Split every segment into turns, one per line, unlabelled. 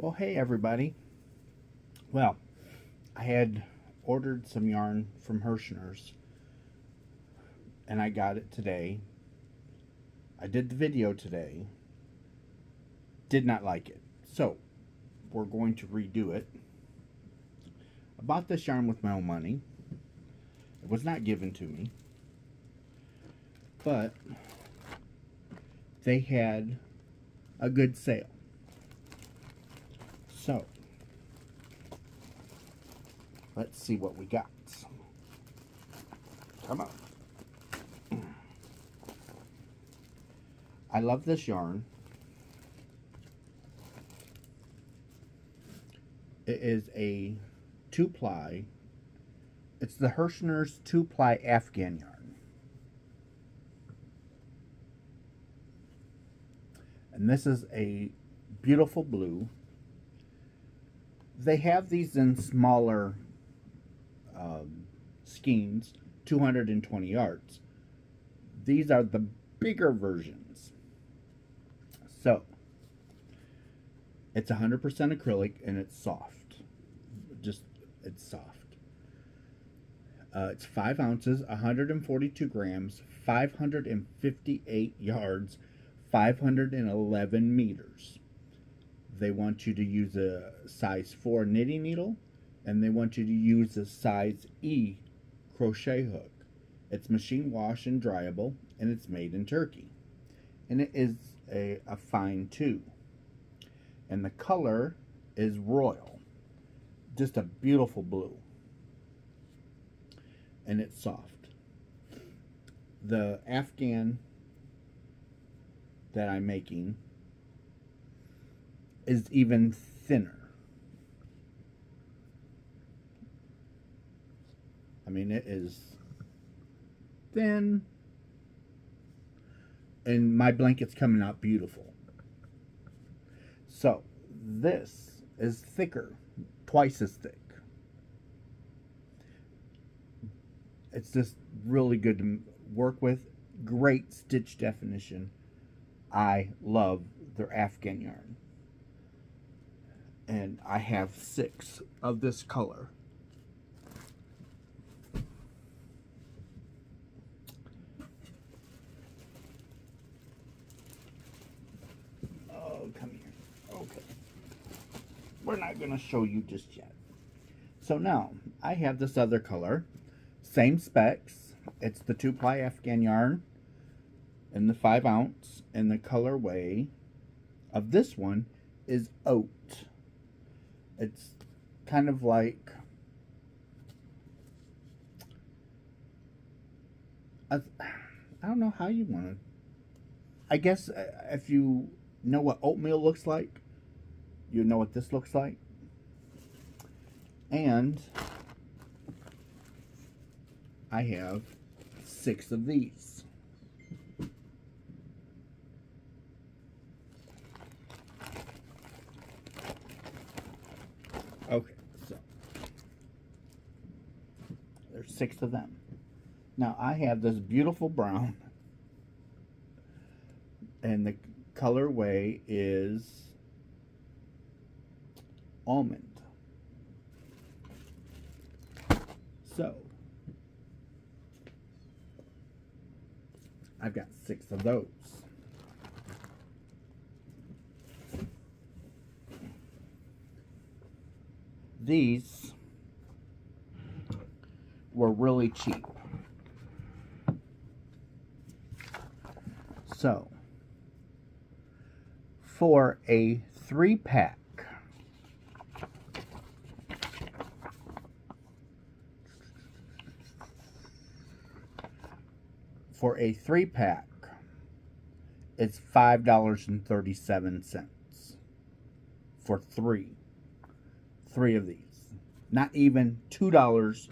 Well, hey everybody. Well, I had ordered some yarn from Herrschner's and I got it today. I did the video today. Did not like it. So, we're going to redo it. I bought this yarn with my own money. It was not given to me. But they had a good sale. So, let's see what we got. Come on. I love this yarn. It is a two-ply. It's the Herrschner's two-ply Afghan yarn. And this is a beautiful blue they have these in smaller um, skeins, 220 yards. These are the bigger versions. So, it's 100% acrylic and it's soft. Just, it's soft. Uh, it's 5 ounces, 142 grams, 558 yards, 511 meters they want you to use a size 4 knitting needle and they want you to use a size E crochet hook. It's machine wash and dryable and it's made in Turkey. And it is a, a fine two. And the color is royal. Just a beautiful blue. And it's soft. The Afghan that I'm making is even thinner. I mean, it is thin. And my blanket's coming out beautiful. So, this is thicker, twice as thick. It's just really good to work with. Great stitch definition. I love their Afghan yarn and I have six of this color. Oh, come here. Okay. We're not going to show you just yet. So now, I have this other color. Same specs. It's the 2-ply Afghan yarn in the 5 ounce. And the colorway of this one is oat. It's kind of like I, I don't know how you want to. I guess uh, if you know what oatmeal looks like, you know what this looks like. And I have six of these. Okay, so there's six of them. Now I have this beautiful brown, and the colorway is almond. So I've got six of those. these were really cheap. So, for a three pack, for a three pack, it's $5.37 for three three of these. Not even $2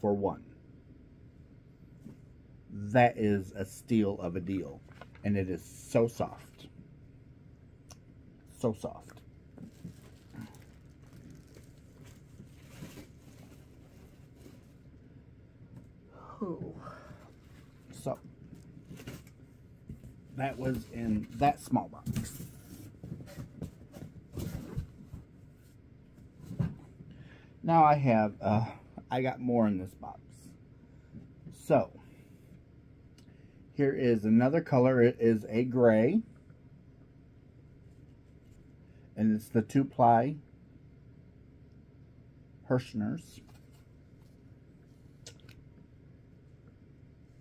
for one. That is a steal of a deal. And it is so soft. So soft. So, that was in that small box. Now I have, uh, I got more in this box. So, here is another color. It is a gray. And it's the two-ply Herrschners.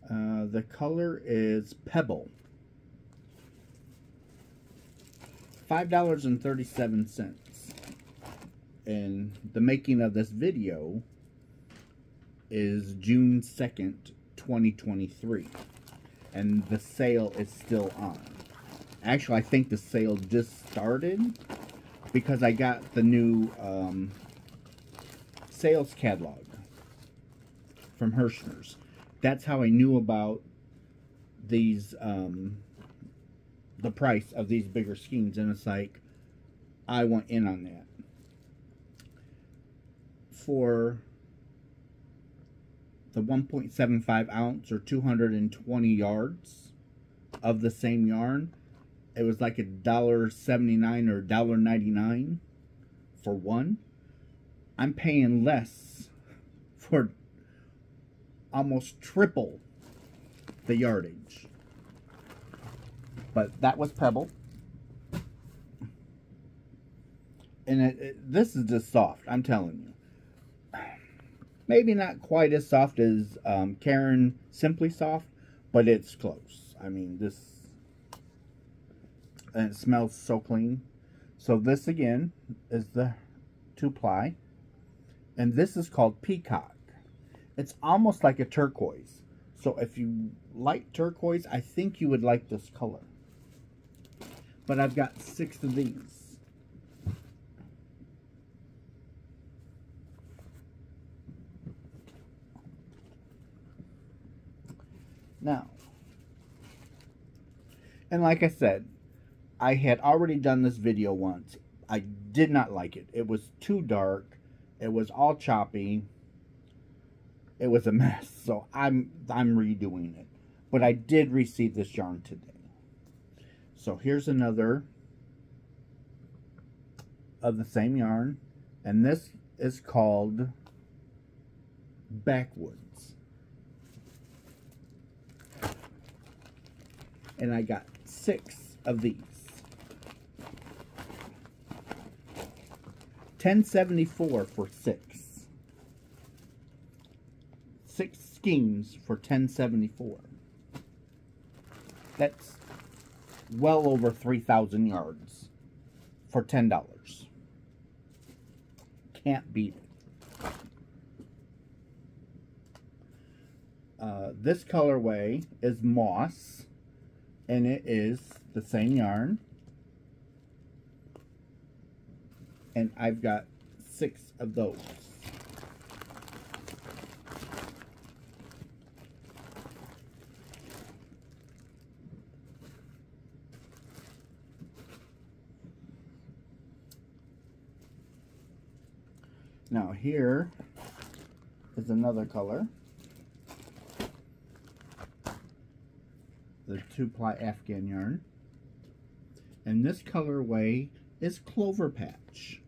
Uh, the color is Pebble. $5.37. And the making of this video is June 2nd, 2023. And the sale is still on. Actually, I think the sale just started because I got the new um, sales catalog from Herrschner's. That's how I knew about these, um, the price of these bigger schemes. And it's like, I want in on that. For the 1.75 ounce or 220 yards of the same yarn, it was like a dollar 79 or dollar 99 for one. I'm paying less for almost triple the yardage. But that was Pebble. And it, it, this is just soft, I'm telling you. Maybe not quite as soft as um, Caron Simply Soft, but it's close. I mean, this... And it smells so clean. So this, again, is the two-ply. And this is called Peacock. It's almost like a turquoise. So if you like turquoise, I think you would like this color. But I've got six of these. Now, and like I said, I had already done this video once. I did not like it. It was too dark it was all choppy. It was a mess. So I'm I'm redoing it. But I did receive this yarn today. So here's another of the same yarn. And this is called Backwoods. And I got six of these. 1074 for six. Six skeins for 1074. That's well over 3,000 yards for $10. Can't beat it. Uh, this colorway is Moss, and it is the same yarn. and I've got six of those. Now here is another color. The two-ply Afghan yarn. And this colorway is Clover Patch.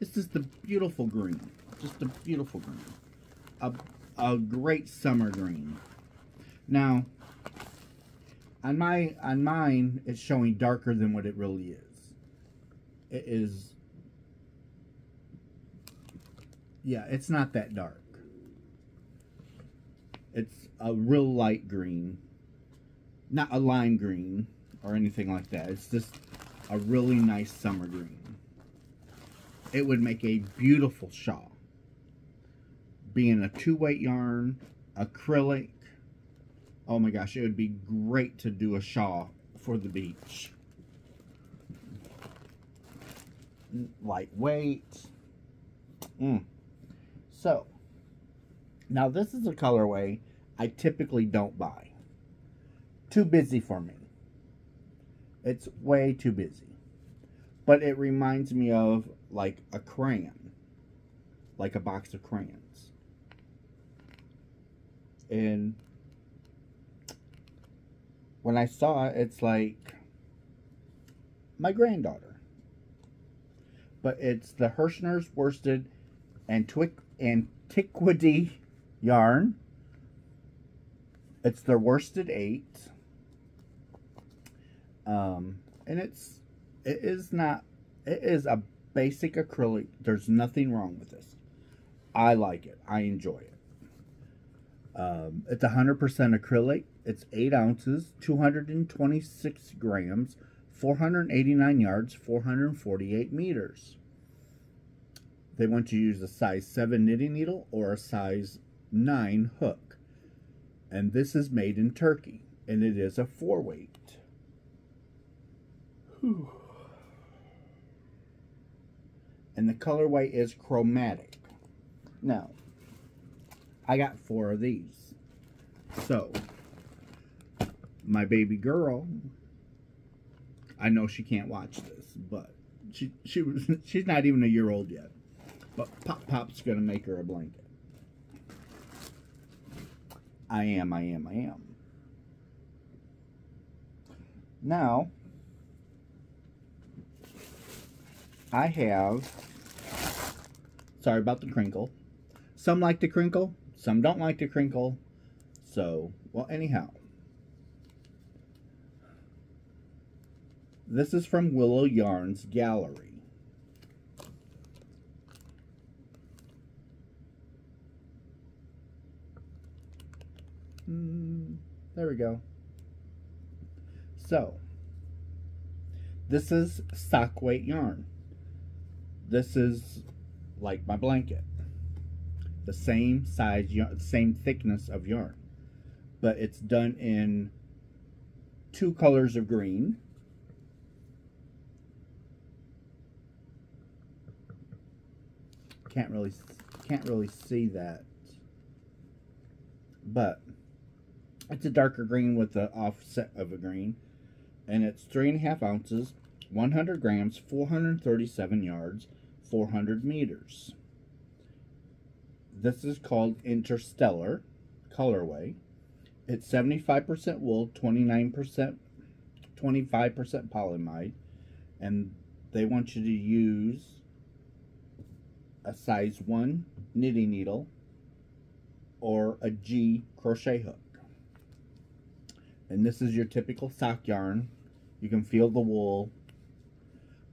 It's just a beautiful green. Just a beautiful green. A, a great summer green. Now, on my on mine, it's showing darker than what it really is. It is, yeah, it's not that dark. It's a real light green, not a lime green or anything like that. It's just a really nice summer green it would make a beautiful shawl. Being a two-weight yarn, acrylic, oh my gosh, it would be great to do a shawl for the beach. Lightweight. Mm. So, now this is a colorway I typically don't buy. Too busy for me. It's way too busy. But it reminds me of like a crayon, like a box of crayons. And when I saw it, it's like my granddaughter. But it's the Herrschner's worsted and Twig Antiquity yarn. It's their worsted eight. Um, and it's, it is not, it is a basic acrylic. There's nothing wrong with this. I like it. I enjoy it. Um, it's 100% acrylic. It's 8 ounces, 226 grams, 489 yards, 448 meters. They want you to use a size 7 knitting needle or a size 9 hook. And this is made in Turkey, and it is a 4 weight. And the colorway is chromatic. Now, I got four of these. So, my baby girl, I know she can't watch this, but she she was she's not even a year old yet. But Pop Pop's gonna make her a blanket. I am, I am, I am. Now, I have, sorry about the crinkle. Some like to crinkle, some don't like to crinkle. So, well, anyhow. This is from Willow Yarns Gallery. Mm, there we go. So, this is sock weight yarn. This is like my blanket. The same size, same thickness of yarn. But it's done in two colors of green. Can't really, can't really see that. But it's a darker green with the offset of a green. And it's three and a half ounces, 100 grams, 437 yards, 400 meters. This is called Interstellar colorway. It's 75% wool, 29%, 25% polyamide, and they want you to use a size 1 knitting needle or a G crochet hook. And this is your typical sock yarn. You can feel the wool,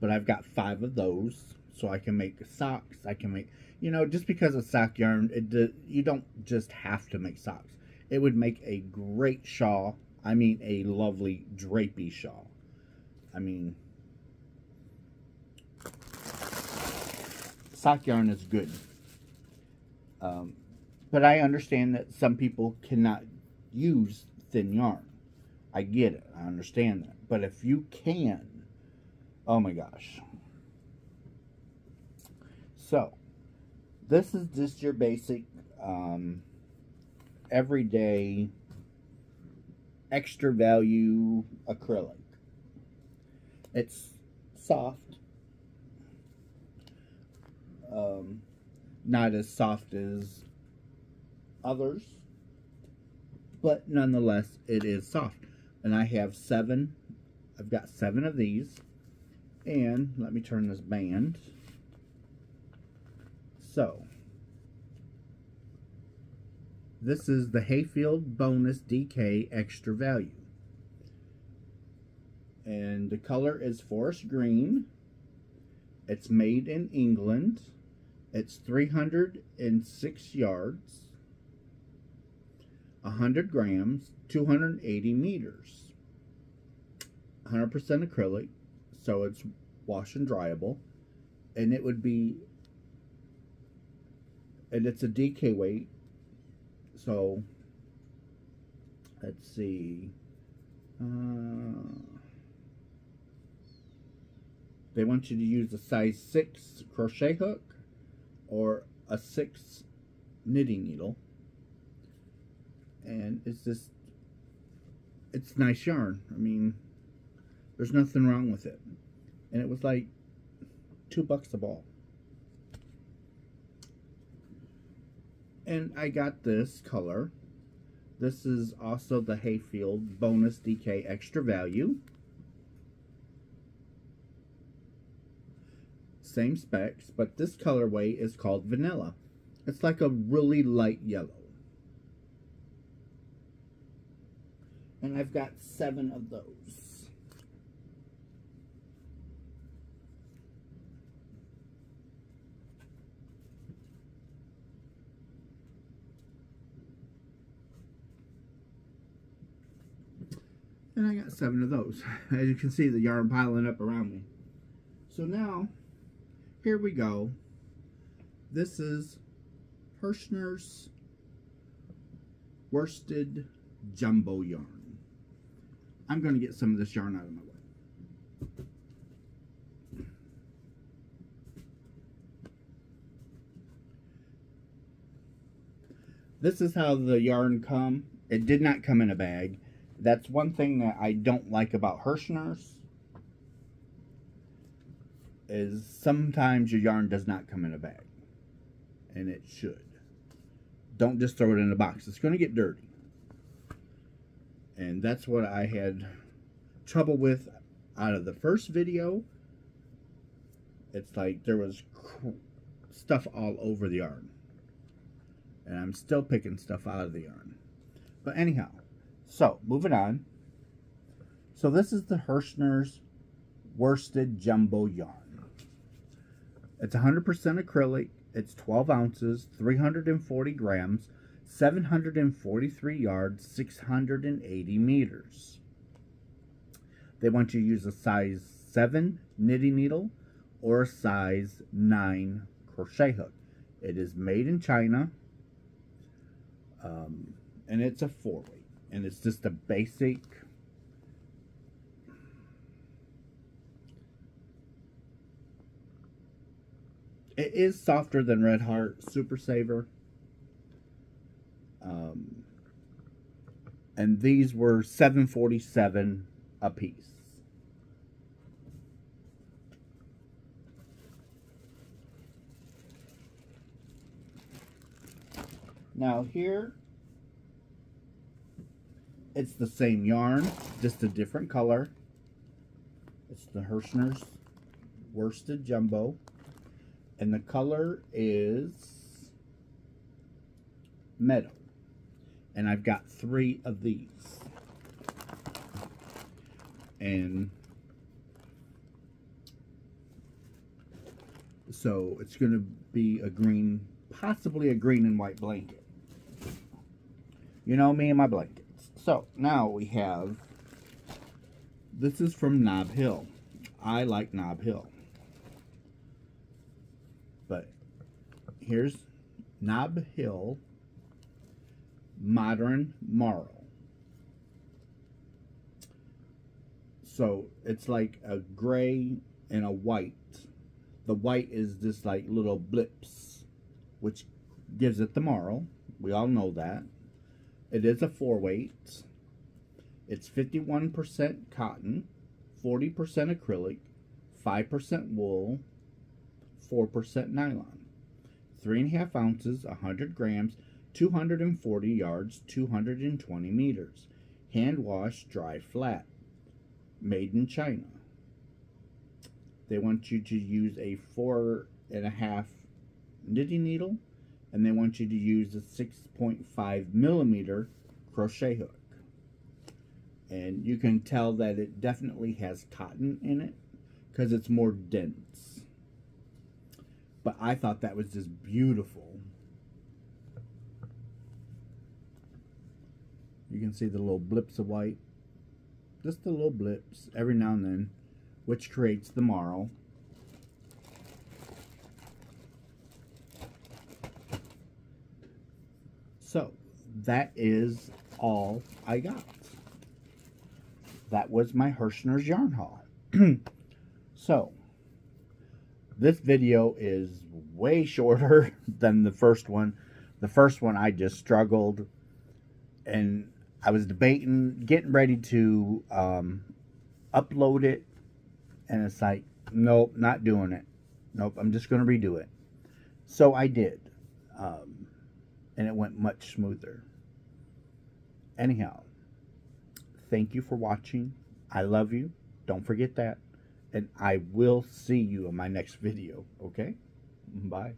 but I've got five of those so I can make socks. I can make, you know, just because of sock yarn, it you don't just have to make socks. It would make a great shawl. I mean, a lovely drapey shawl. I mean, sock yarn is good. Um, but I understand that some people cannot use thin yarn. I get it. I understand that. But if you can, oh my gosh. So, this is just your basic um, everyday extra value acrylic. It's soft. Um, not as soft as others, but nonetheless, it is soft. And I have seven, I've got seven of these. And let me turn this band. So, this is the Hayfield Bonus DK Extra Value. And the color is forest green. It's made in England. It's 306 yards, 100 grams, 280 meters. 100% acrylic, so it's wash and dryable. And it would be and it's a DK weight. So, let's see. Uh, they want you to use a size 6 crochet hook or a 6 knitting needle. And it's just, it's nice yarn. I mean, there's nothing wrong with it. And it was like two bucks a ball. And I got this color. This is also the Hayfield Bonus DK Extra Value. Same specs, but this colorway is called Vanilla. It's like a really light yellow. And I've got seven of those. And I got seven of those. As you can see, the yarn piling up around me. So now, here we go. This is Herrschner's worsted jumbo yarn. I'm going to get some of this yarn out of my way. This is how the yarn come. It did not come in a bag. That's one thing that I don't like about Herrschner's is sometimes your yarn does not come in a bag. And it should. Don't just throw it in a box. It's going to get dirty. And that's what I had trouble with out of the first video. It's like there was stuff all over the yarn. And I'm still picking stuff out of the yarn. But anyhow, so moving on. So this is the Herrschner's worsted jumbo yarn. It's 100% acrylic. It's 12 ounces, 340 grams, 743 yards, 680 meters. They want you to use a size 7 knitting needle or a size 9 crochet hook. It is made in China. Um, and it's a four weight. And it's just a basic It is softer than Red Heart Super Saver. Um, and these were 747 a piece. Now here, it's the same yarn, just a different color. It's the Herrschner's Worsted Jumbo and the color is meadow. And I've got three of these. And so it's going to be a green, possibly a green and white blanket. You know me and my blankets. So now we have, this is from Nob Hill. I like Nob Hill. But here's Nob Hill Modern Marl. So it's like a gray and a white. The white is just like little blips, which gives it the marl. We all know that. It is a four weight. It's 51% cotton, 40% acrylic, 5% wool, 4% nylon three and a half ounces, 100 grams, 240 yards, 220 meters. Hand wash, dry flat. Made in China. They want you to use a four and a half knitting needle, and they want you to use a 6.5 millimeter crochet hook. And you can tell that it definitely has cotton in it because it's more dense. But I thought that was just beautiful. You can see the little blips of white. Just the little blips every now and then, which creates the marl. So, that is all I got. That was my Herrschner's yarn haul. so, this video is way shorter than the first one. The first one I just struggled and I was debating, getting ready to um, upload it, and it's like, nope, not doing it. Nope, I'm just going to redo it. So I did, um, and it went much smoother. Anyhow, thank you for watching. I love you. Don't forget that and I will see you in my next video. Okay? Bye.